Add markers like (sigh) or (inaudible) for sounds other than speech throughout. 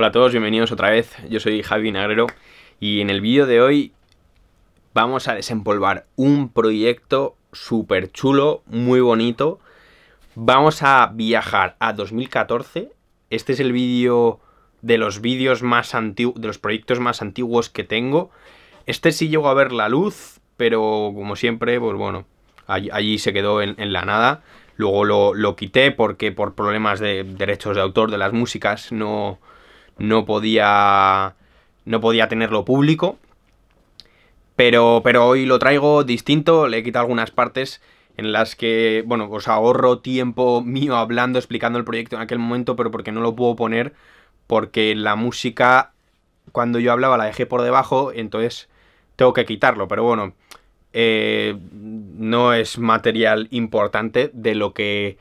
Hola a todos, bienvenidos otra vez. Yo soy Javi Nagrero y en el vídeo de hoy vamos a desempolvar un proyecto súper chulo, muy bonito. Vamos a viajar a 2014. Este es el vídeo de los vídeos más antiguos, de los proyectos más antiguos que tengo. Este sí llegó a ver la luz, pero como siempre, pues bueno, allí, se quedó en, la nada. Luego lo, lo, quité porque por problemas de derechos de autor de las músicas no, no podía, no podía tenerlo público. Pero, pero hoy lo traigo distinto, le he quitado algunas partes en las que, bueno, os ahorro tiempo mío hablando, explicando el proyecto en aquel momento, pero porque no lo puedo poner, porque la música, cuando yo hablaba, la dejé por debajo, entonces tengo que quitarlo, pero bueno, eh, no es material importante de lo que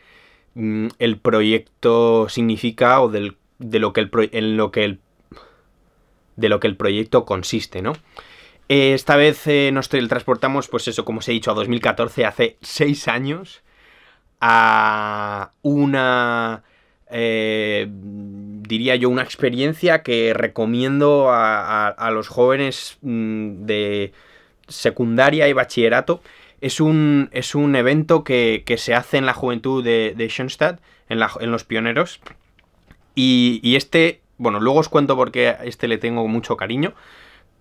mm, el proyecto significa o del de lo que el, en lo que el, de lo que el proyecto consiste, ¿no? Eh, esta vez eh, nos transportamos, pues eso, como os he dicho, a 2014, hace seis años, a una, eh, diría yo, una experiencia que recomiendo a, los jóvenes mm, de secundaria y bachillerato. Es un, es un evento que, se hace en la juventud de, de Schoenstatt, en, en los pioneros, y, este, bueno, luego os cuento por qué a este le tengo mucho cariño,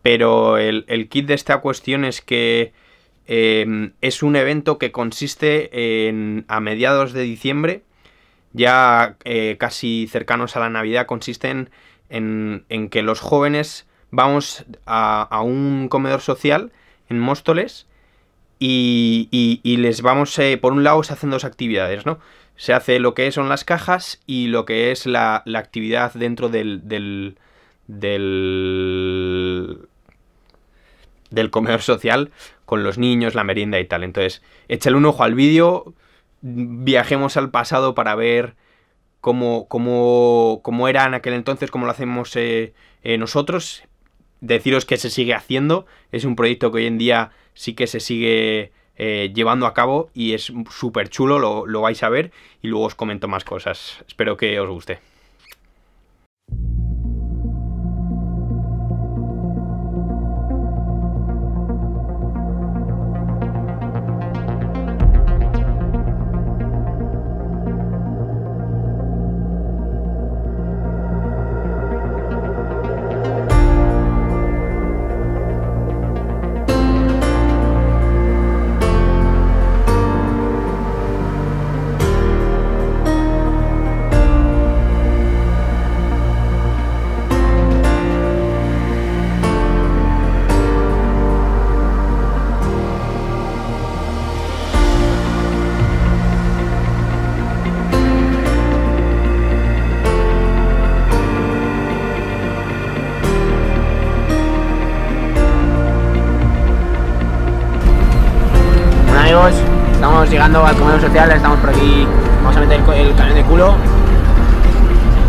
pero el, kit de esta cuestión es que em, es un evento que consiste en, a mediados de diciembre, ya eh, casi cercanos a la Navidad, consisten en, en que los jóvenes vamos a, un comedor social en Móstoles y, y, les vamos, eh, por un lado se hacen dos actividades, ¿no? se hace lo que son las cajas y lo que es la, actividad dentro del, del, del, del comedor social con los niños, la merienda y tal. Entonces, échale un ojo al vídeo, viajemos al pasado para ver cómo, cómo, cómo era en aquel entonces, cómo lo hacemos eh, eh, nosotros. Deciros que se sigue haciendo, es un proyecto que hoy en día sí que se sigue eh, llevando a cabo y es súper chulo, lo, lo vais a ver y luego os comento más cosas. Espero que os guste. Llegando al comedor social, estamos por aquí, vamos a meter el, camión de culo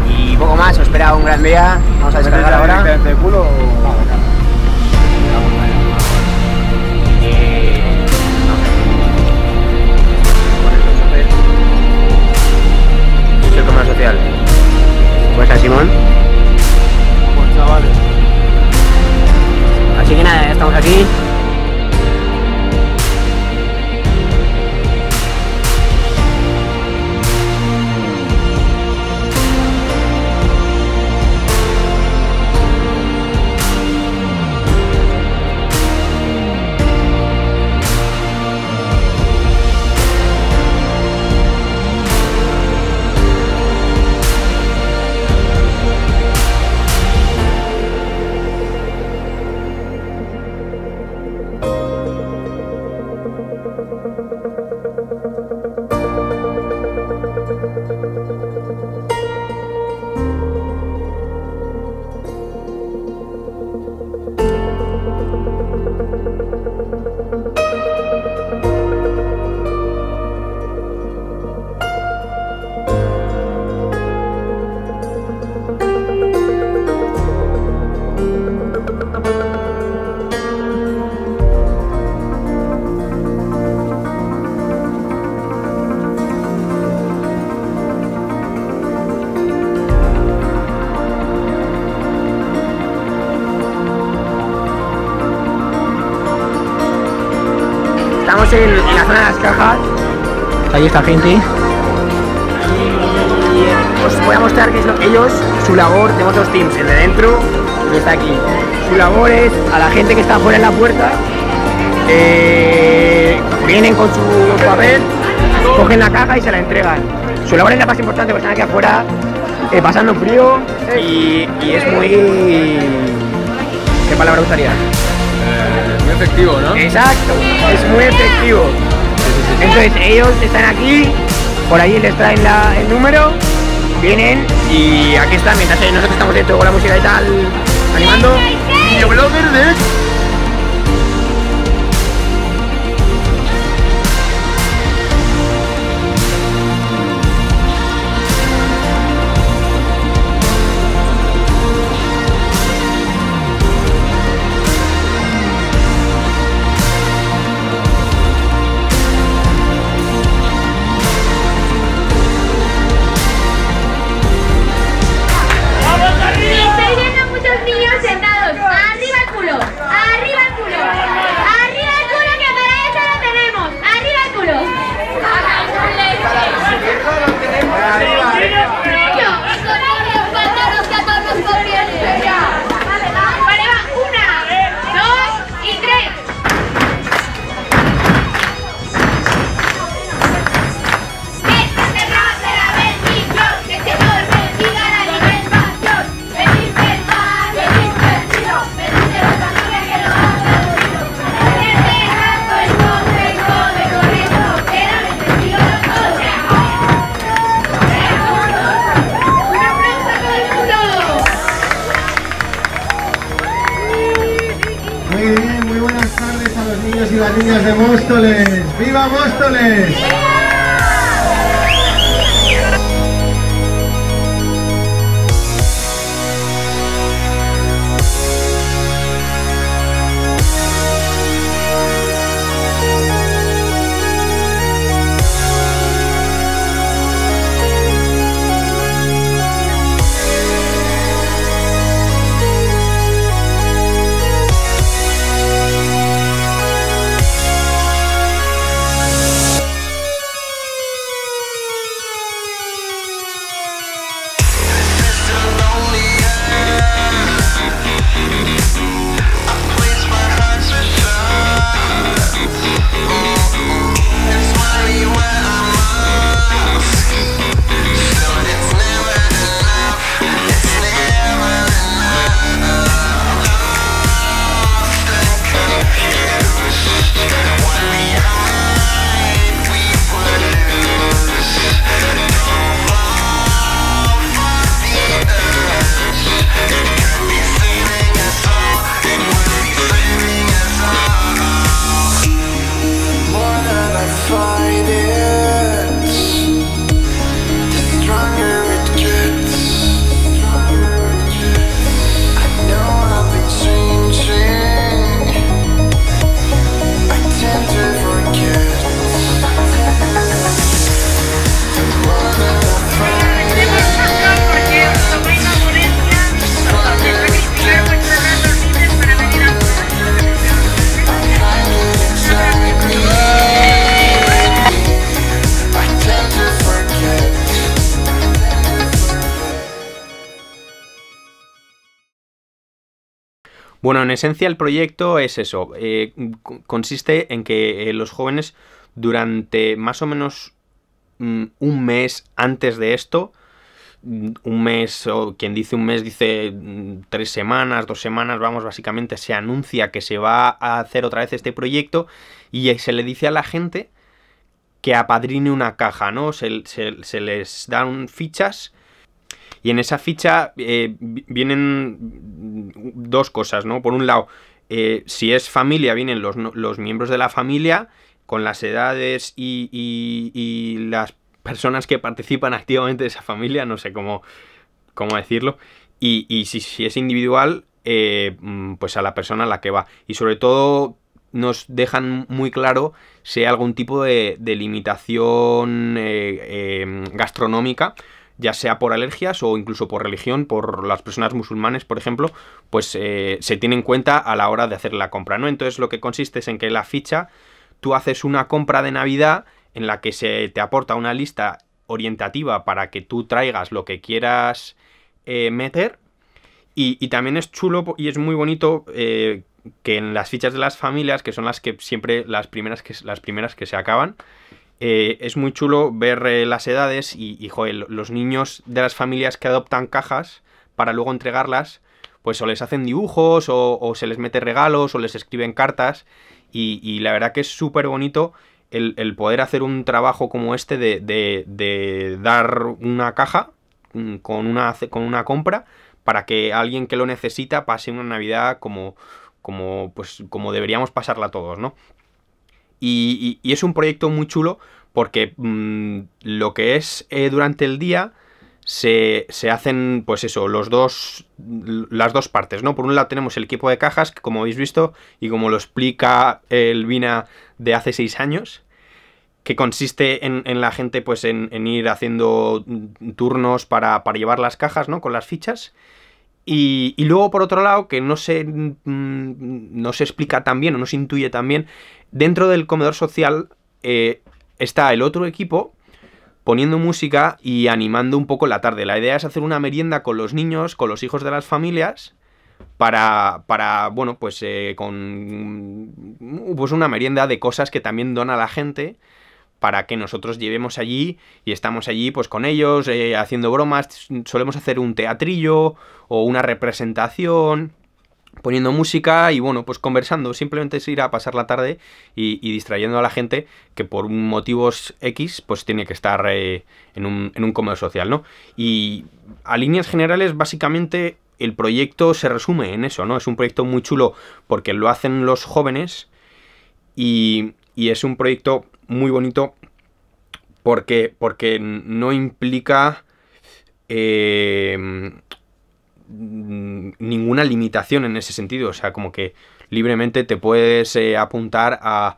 y poco más, os espera un gran día, vamos a descargar ahora. de culo o... el comedor social. Pues a Simón. Estamos en, la zona de las cajas. Ahí está gente. Y os voy a mostrar qué es lo que ellos, su labor, tenemos dos teams, el de dentro y que está aquí. Su labor es a la gente que está fuera en la puerta, eh, vienen con su papel, cogen la caja y se la entregan. Su labor es la más importante porque están aquí afuera eh, pasando frío y, y es muy... ¿Qué palabra usaría? Muy efectivo, ¿no? Exacto, es muy efectivo. Entonces ellos están aquí, por ahí les traen la- el número, vienen y aquí están, mientras nosotros estamos dentro con la música y tal, animando. Y niñas de Móstoles. ¡Viva Móstoles! Bueno, en esencia el proyecto es eso. eh, consiste en que eh, los jóvenes durante más o menos mm, un mes antes de esto, mm, un mes, o quien dice un mes dice mm, tres semanas, dos semanas, vamos, básicamente se anuncia que se va a hacer otra vez este proyecto y se le dice a la gente que apadrine una caja, ¿no? Se, se- se les dan fichas y en esa ficha eh, vi- vienen dos cosas, ¿no? Por un lado, eh, si es familia, vienen los, los miembros de la familia con las edades y, y- las personas que participan activamente de esa familia, no sé cómo, cómo decirlo. Y, y si, si es individual, eh, mm, pues a la persona a la que va. Y sobre todo nos dejan muy claro si hay algún tipo de, limitación eh, gastronómica, ya sea por alergias o incluso por religión, por las personas musulmanes, por ejemplo, pues eh, se tiene en cuenta a la hora de hacer la compra, ¿no? Entonces lo que consiste es en que la ficha tú haces una compra de Navidad en la que se te aporta una lista orientativa para que tú traigas lo que quieras eh, meter. Y, también es chulo y es muy bonito eh, que en las fichas de las familias, que son las que siempre las primeras que, las primeras que se acaban, eh, es muy chulo ver eh, las edades y, los niños de las familias que adoptan cajas para luego entregarlas, pues o les hacen dibujos o, se les mete regalos o les escriben cartas y, la verdad que es súper bonito el, el poder hacer un trabajo como este de, de- de dar una caja mm, con una, con una compra para que alguien que lo necesita pase una Navidad como, como, pues, como deberíamos pasarla todos, ¿no? Y, y- es un proyecto muy chulo porque mm, lo que es eh, durante el día se, se hacen, pues eso, los dos, las dos partes, ¿no? Por un lado tenemos el equipo de cajas, que como habéis visto, y como lo explica el Vina de hace seis años, que consiste en, en la gente, pues en, en ir haciendo mm, turnos para, para llevar las cajas, ¿no? Con las fichas. Y, luego, por otro lado, que no se, mm, no se explica tan bien o no se intuye tan bien, dentro del comedor social eh, está el otro equipo poniendo música y animando un poco la tarde. La idea es hacer una merienda con los niños, con los hijos de las familias, para, para bueno, pues eh, con pues una merienda de cosas que también dona la gente para que nosotros llevemos allí y estamos allí pues con ellos eh, haciendo bromas, solemos hacer un teatrillo o una representación poniendo música y bueno, pues conversando, simplemente es ir a pasar la tarde y, distrayendo a la gente que por motivos X pues tiene que estar eh, en, un, en un comedor social, ¿no? Y a líneas generales básicamente el proyecto se resume en eso, ¿no? Es un proyecto muy chulo porque lo hacen los jóvenes y, y es un proyecto muy bonito porque, porque no implica mm, ninguna limitación en ese sentido. O sea, como que libremente te puedes eh, apuntar a,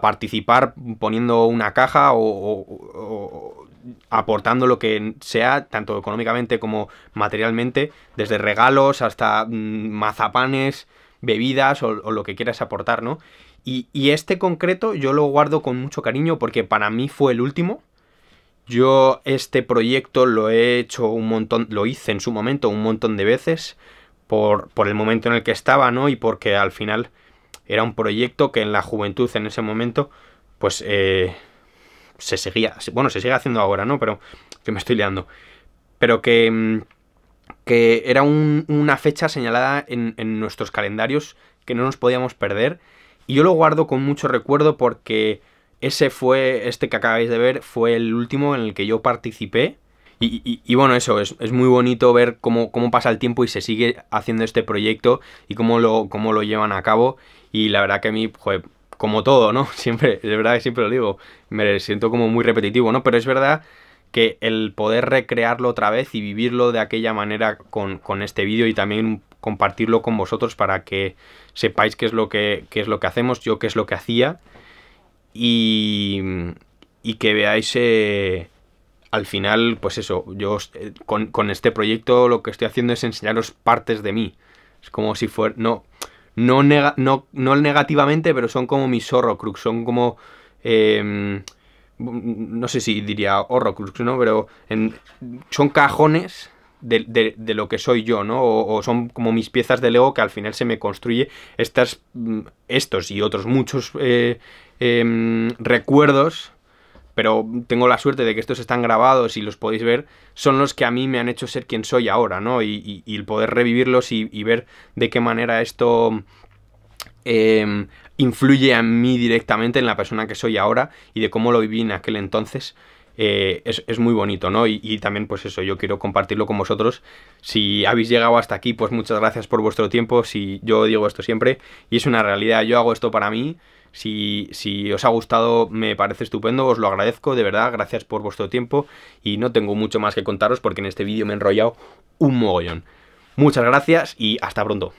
participar poniendo una caja o, o- o aportando lo que sea, tanto económicamente como materialmente, desde regalos hasta mm, mazapanes, bebidas o, o lo que quieras aportar, ¿no? Y, y este concreto yo lo guardo con mucho cariño porque para mí fue el último. Yo este proyecto lo he hecho un montón, lo hice en su momento un montón de veces por, por el momento en el que estaba, ¿no? Y porque al final era un proyecto que en la juventud en ese momento, pues eh, se seguía, bueno, se sigue haciendo ahora, ¿no? Pero que me estoy liando. Pero que, mm, que era un- una fecha señalada en nuestros calendarios que no nos podíamos perder. Y yo lo guardo con mucho recuerdo porque ese fue, este que acabáis de ver, fue el último en el que yo participé. Y, y- bueno, eso, es, es muy bonito ver cómo, cómo pasa el tiempo y se sigue haciendo este proyecto y cómo lo, cómo lo llevan a cabo. Y la verdad que a mí, joder, como todo, ¿no? (laughs) Siempre, de verdad que siempre lo digo, me siento como muy repetitivo, ¿no? Pero es verdad que el poder recrearlo otra vez y vivirlo de aquella manera con, con este vídeo y también compartirlo con vosotros para que sepáis qué es lo que, qué es lo que hacemos, yo qué es lo que hacía y, y que veáis eh, al final, pues eso, yo eh, con, con este proyecto lo que estoy haciendo es enseñaros partes de mí. Es como si fuera, no, no, nega- no, no negativamente, pero son como mis horrocrux, son como... em, no sé si diría horrocrux, ¿no? Pero son cajones de, de- de lo que soy yo, ¿no? O, son como mis piezas de Lego que al final se me construye estas, mm, estos y otros muchos eh, em, recuerdos, pero tengo la suerte de que estos están grabados y los podéis ver, son los que a mí me han hecho ser quien soy ahora, ¿no? Y, y- y poder revivirlos y, ver de qué manera esto eh, influye a mí directamente en la persona que soy ahora y de cómo lo viví en aquel entonces. Eh, es, es muy bonito, ¿no? Y, y también, pues eso, yo quiero compartirlo con vosotros. Si habéis llegado hasta aquí, pues muchas gracias por vuestro tiempo. Si yo digo esto siempre, y es una realidad, yo hago esto para mí. Si, si os ha gustado, me parece estupendo, os lo agradezco, de verdad, gracias por vuestro tiempo. Y no tengo mucho más que contaros porque en este vídeo me he enrollado un mogollón. Muchas gracias y hasta pronto.